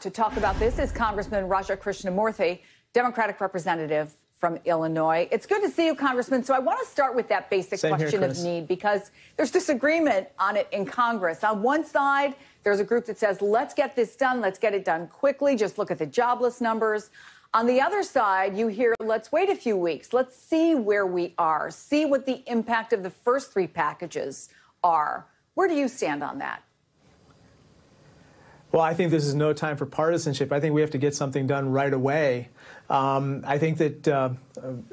To talk about this is Congressman Raja Krishnamoorthi, Democratic representative from Illinois. It's good to see you, Congressman. So I want to start with that basic Same question here, of need because there's disagreement on it in Congress. On one side, there's a group that says, let's get this done, let's get it done quickly, just look at the jobless numbers. On the other side, you hear, let's wait a few weeks, let's see where we are, see what the impact of the first three packages are. Where do you stand on that? Well, I think this is no time for partisanship. I think we have to get something done right away. Um, I think that uh,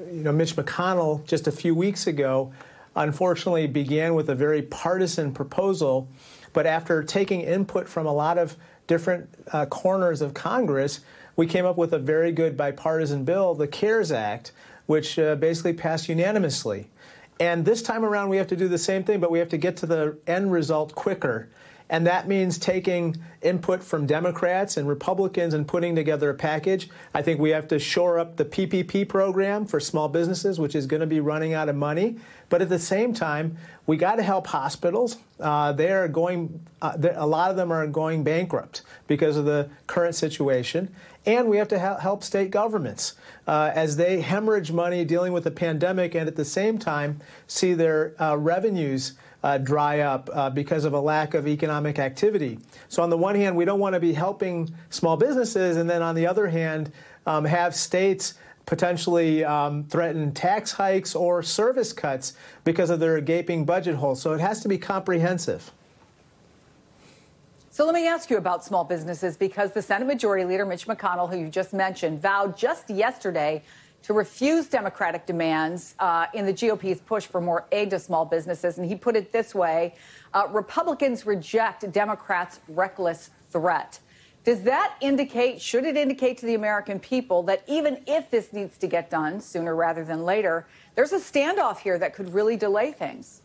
you know Mitch McConnell just a few weeks ago, unfortunately, began with a very partisan proposal, but after taking input from a lot of different uh, corners of Congress, we came up with a very good bipartisan bill, the CARES Act, which uh, basically passed unanimously. And this time around, we have to do the same thing, but we have to get to the end result quicker. And that means taking input from Democrats and Republicans and putting together a package. I think we have to shore up the PPP program for small businesses, which is going to be running out of money. But at the same time, we got to help hospitals. Uh, they are going, uh, a lot of them are going bankrupt because of the current situation. And we have to help state governments uh, as they hemorrhage money dealing with the pandemic and at the same time see their uh, revenues uh, dry up uh, because of a lack of economic activity. So, on the one hand, we don't want to be helping small businesses, and then on the other hand, um, have states potentially um, threaten tax hikes or service cuts because of their gaping budget holes. So, it has to be comprehensive. So let me ask you about small businesses because the Senate Majority Leader Mitch McConnell, who you just mentioned, vowed just yesterday to refuse Democratic demands uh, in the GOP's push for more aid to small businesses. And he put it this way uh, Republicans reject Democrats' reckless threat. Does that indicate, should it indicate to the American people that even if this needs to get done sooner rather than later, there's a standoff here that could really delay things?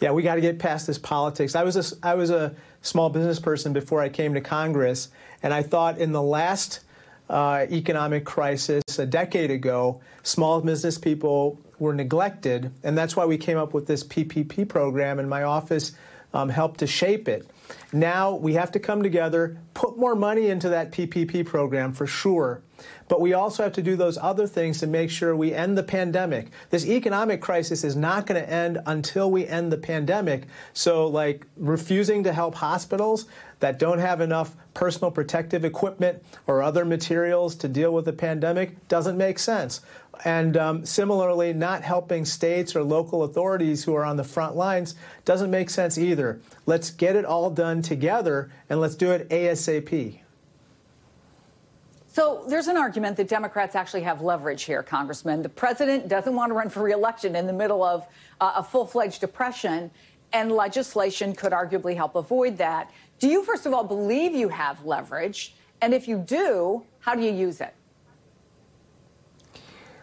Yeah, we got to get past this politics. I was a, I was a small business person before I came to Congress, and I thought in the last uh, economic crisis a decade ago, small business people were neglected, and that's why we came up with this PPP program, and my office um, helped to shape it. Now we have to come together, put more money into that PPP program for sure. But we also have to do those other things to make sure we end the pandemic. This economic crisis is not going to end until we end the pandemic. So, like refusing to help hospitals that don't have enough personal protective equipment or other materials to deal with the pandemic doesn't make sense. And um, similarly, not helping states or local authorities who are on the front lines doesn't make sense either. Let's get it all done together and let's do it ASAP. So there's an argument that Democrats actually have leverage here, Congressman. The president doesn't want to run for reelection in the middle of uh, a full fledged depression, and legislation could arguably help avoid that. Do you, first of all, believe you have leverage? And if you do, how do you use it?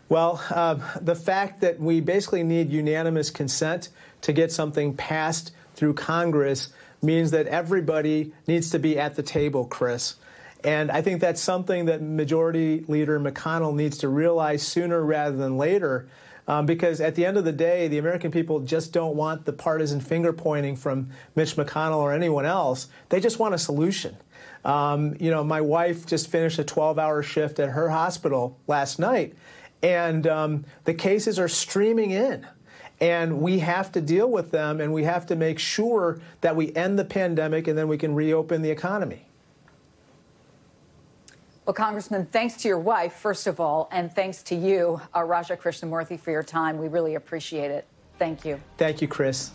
Well, uh, the fact that we basically need unanimous consent to get something passed through Congress means that everybody needs to be at the table, Chris. And I think that's something that Majority Leader McConnell needs to realize sooner rather than later. Um, because at the end of the day, the American people just don't want the partisan finger pointing from Mitch McConnell or anyone else. They just want a solution. Um, you know, my wife just finished a 12 hour shift at her hospital last night, and um, the cases are streaming in. And we have to deal with them, and we have to make sure that we end the pandemic and then we can reopen the economy. Well, Congressman, thanks to your wife, first of all, and thanks to you, uh, Raja Krishnamoorthi, for your time. We really appreciate it. Thank you. Thank you, Chris.